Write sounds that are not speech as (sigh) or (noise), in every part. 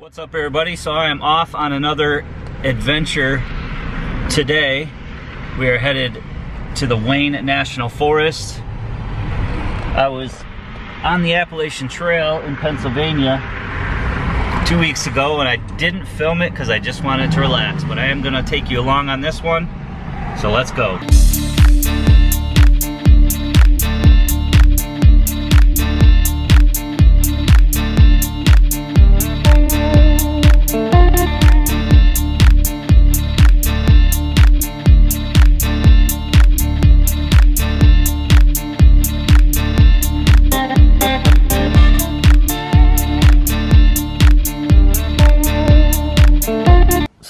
What's up everybody? So I am off on another adventure today. We are headed to the Wayne National Forest. I was on the Appalachian Trail in Pennsylvania two weeks ago and I didn't film it because I just wanted to relax, but I am gonna take you along on this one. So let's go.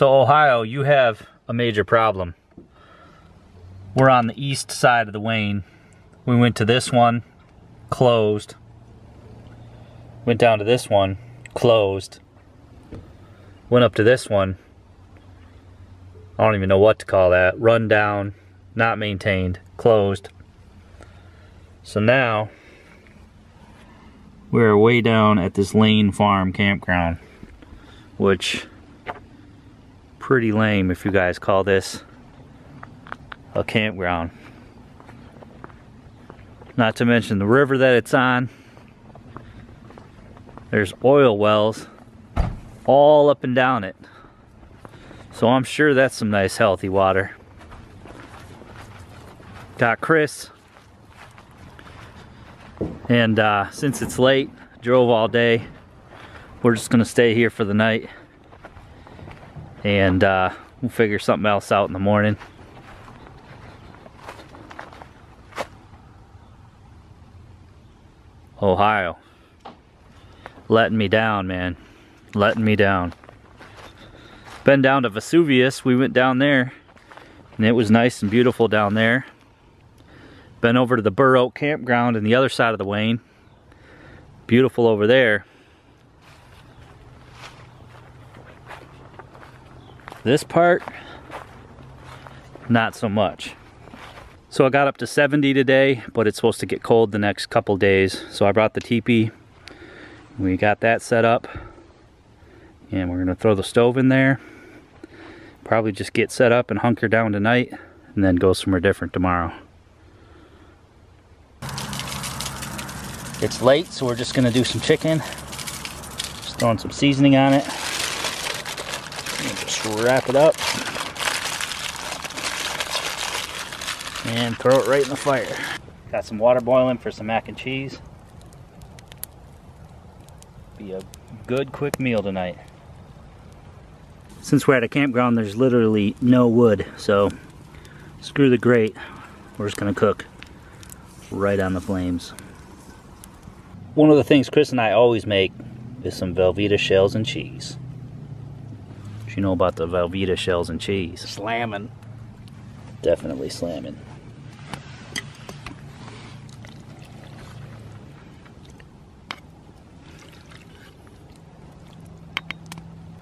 So Ohio, you have a major problem. We're on the east side of the Wayne. We went to this one, closed. Went down to this one, closed. Went up to this one. I don't even know what to call that. Run down, not maintained, closed. So now, we're way down at this Lane Farm campground, which pretty lame if you guys call this a campground. Not to mention the river that it's on. There's oil wells all up and down it. So I'm sure that's some nice healthy water. Got Chris. And uh, since it's late, drove all day. We're just gonna stay here for the night and uh, we'll figure something else out in the morning. Ohio. Letting me down, man. Letting me down. Been down to Vesuvius. We went down there and it was nice and beautiful down there. Been over to the Burr Oak Campground on the other side of the Wayne. Beautiful over there. This part, not so much. So I got up to 70 today, but it's supposed to get cold the next couple days. So I brought the teepee. We got that set up. And we're gonna throw the stove in there. Probably just get set up and hunker down tonight and then go somewhere different tomorrow. It's late, so we're just gonna do some chicken. Just throwing some seasoning on it wrap it up and throw it right in the fire. Got some water boiling for some mac and cheese. Be a good quick meal tonight. Since we're at a campground, there's literally no wood, so screw the grate. We're just gonna cook right on the flames. One of the things Chris and I always make is some Velveeta shells and cheese you know about the Velveeta shells and cheese. Slamming. Definitely slamming.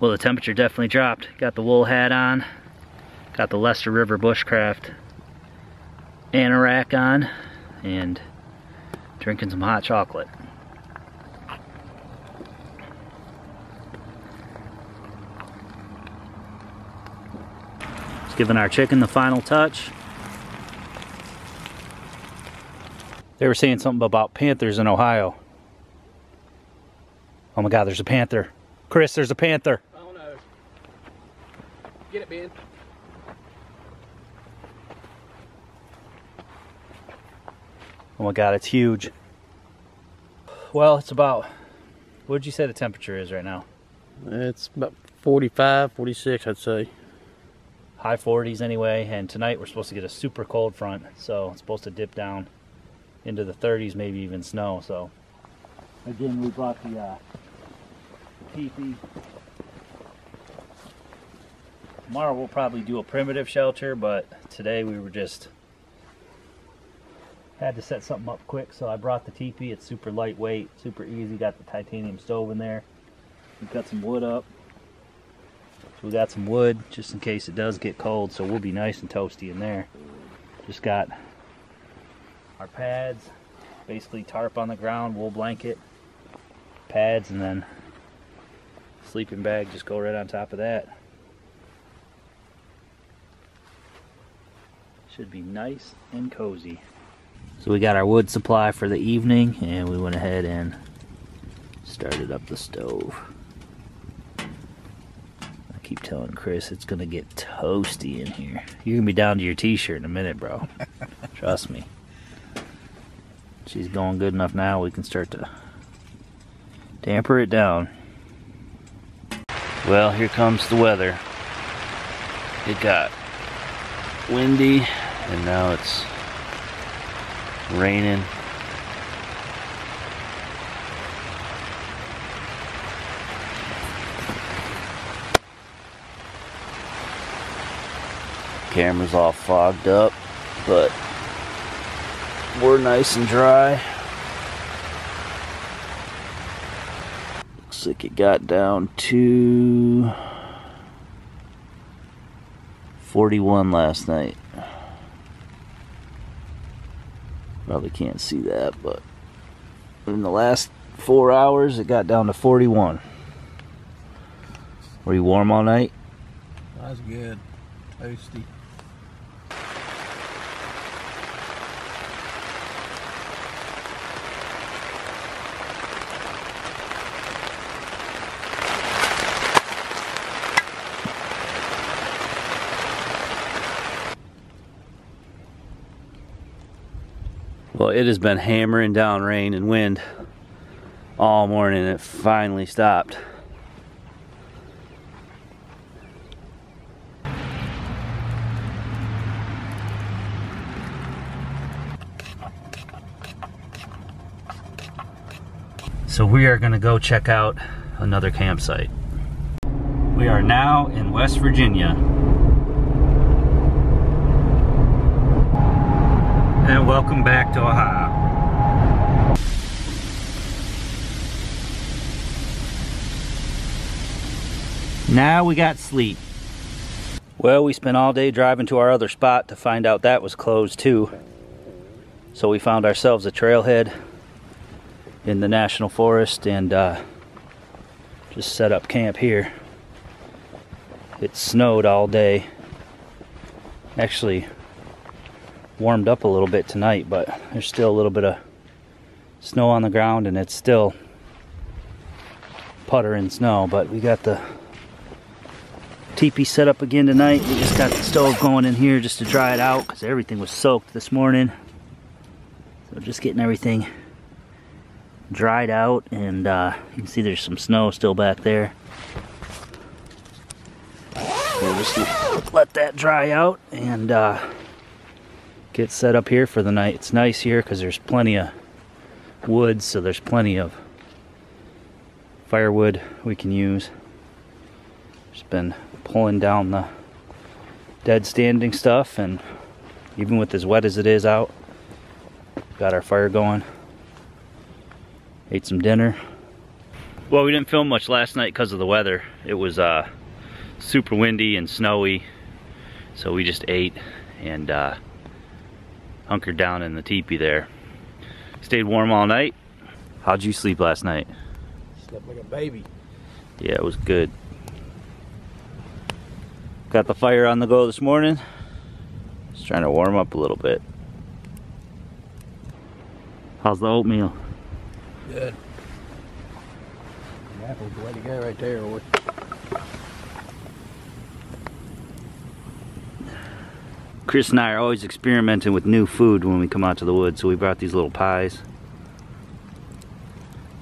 Well, the temperature definitely dropped. Got the wool hat on. Got the Lester River Bushcraft anorak on. And drinking some hot chocolate. Giving our chicken the final touch. They were saying something about panthers in Ohio. Oh my god, there's a panther. Chris, there's a panther. Oh no. Get it, Ben. Oh my god, it's huge. Well, it's about, what would you say the temperature is right now? It's about 45, 46, I'd say high 40s anyway and tonight we're supposed to get a super cold front so it's supposed to dip down into the 30s maybe even snow so. Again we brought the uh, teepee tomorrow we'll probably do a primitive shelter but today we were just had to set something up quick so I brought the teepee it's super lightweight super easy. Got the titanium stove in there. We've got some wood up so we got some wood just in case it does get cold, so we'll be nice and toasty in there. Just got our pads, basically tarp on the ground, wool blanket, pads, and then Sleeping bag, just go right on top of that. Should be nice and cozy. So we got our wood supply for the evening and we went ahead and started up the stove. Keep telling Chris it's gonna get toasty in here. You're gonna be down to your t-shirt in a minute, bro. (laughs) Trust me. She's going good enough now we can start to damper it down. Well, here comes the weather. It got windy and now it's raining. Camera's all fogged up, but we're nice and dry. Looks like it got down to 41 last night. Probably can't see that, but in the last four hours, it got down to 41. Were you warm all night? That's good. Toasty. It has been hammering down rain and wind all morning. It finally stopped. So we are going to go check out another campsite. We are now in West Virginia. Welcome back to Ohio. Now we got sleep. Well, we spent all day driving to our other spot to find out that was closed too. So we found ourselves a trailhead in the national forest and uh, just set up camp here. It snowed all day. Actually, warmed up a little bit tonight, but there's still a little bit of snow on the ground and it's still puttering snow. But we got the teepee set up again tonight. We just got the stove going in here just to dry it out because everything was soaked this morning. So just getting everything dried out and uh, you can see there's some snow still back there. We'll just let that dry out and uh, get set up here for the night. It's nice here because there's plenty of wood, so there's plenty of firewood we can use. Just been pulling down the dead standing stuff and even with as wet as it is out, got our fire going. Ate some dinner. Well, we didn't film much last night because of the weather. It was uh, super windy and snowy, so we just ate and uh, hunkered down in the teepee there. Stayed warm all night. How'd you sleep last night? Slept like a baby. Yeah, it was good. Got the fire on the go this morning. Just trying to warm up a little bit. How's the oatmeal? Good. Apple's the way to go right there. Chris and I are always experimenting with new food when we come out to the woods, so we brought these little pies.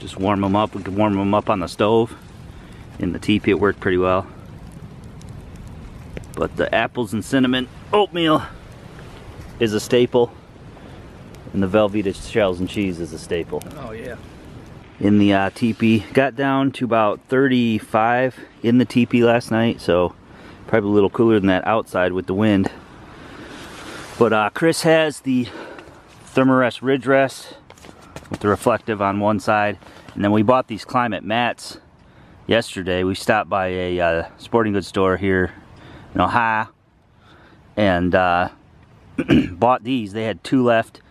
Just warm them up. We could warm them up on the stove. In the teepee, it worked pretty well. But the apples and cinnamon oatmeal is a staple. And the Velveeta shells and cheese is a staple. Oh yeah. In the uh, teepee, got down to about 35 in the teepee last night, so probably a little cooler than that outside with the wind. But uh, Chris has the Thermarest Ridge Rest with the reflective on one side. And then we bought these Klymit mats yesterday. We stopped by a uh, sporting goods store here in Ohio and uh, (clears throat) bought these. They had two left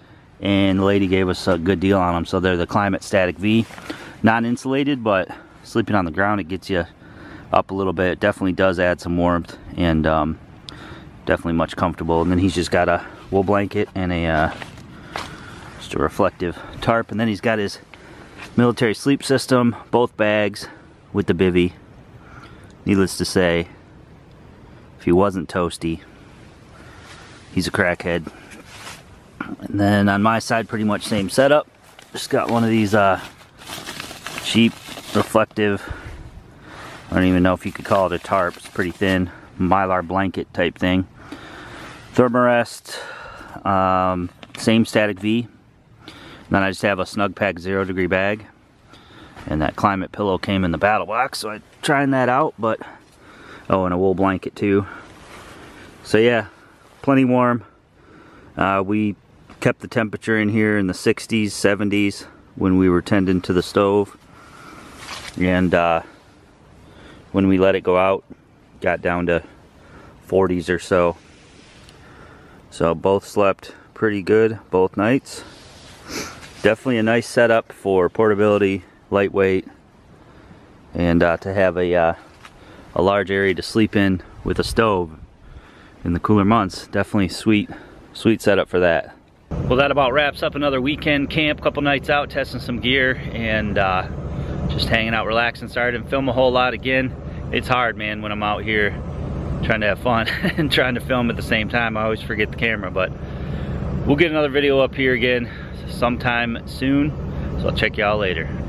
and the lady gave us a good deal on them. So they're the Klymit Static V. Non-insulated, but sleeping on the ground, it gets you up a little bit. It Definitely does add some warmth and um, definitely much comfortable. And then he's just got a wool blanket and a uh, just a reflective tarp. And then he's got his military sleep system, both bags with the bivy. Needless to say, if he wasn't toasty, he's a crackhead. And then on my side, pretty much same setup. Just got one of these uh, cheap reflective, I don't even know if you could call it a tarp, it's pretty thin, mylar blanket type thing. Thermarest, um, same static V. Then I just have a Snugpak zero degree bag. And that Klymit pillow came in the Battlbox, so I'm trying that out, but, oh, and a wool blanket too. So yeah, plenty warm. Uh, we kept the temperature in here in the 60s, 70s when we were tending to the stove. And uh, when we let it go out, got down to 40s or so. So both slept pretty good both nights. Definitely a nice setup for portability, lightweight, and uh, to have a, uh, a large area to sleep in with a stove in the cooler months. Definitely sweet, sweet setup for that. Well, that about wraps up another weekend camp, couple nights out testing some gear and uh, just hanging out, relaxing. Sorry I didn't film a whole lot again. It's hard, man, when I'm out here trying to have fun (laughs) and trying to film at the same time. I always forget the camera, but we'll get another video up here again sometime soon. So I'll check y'all later.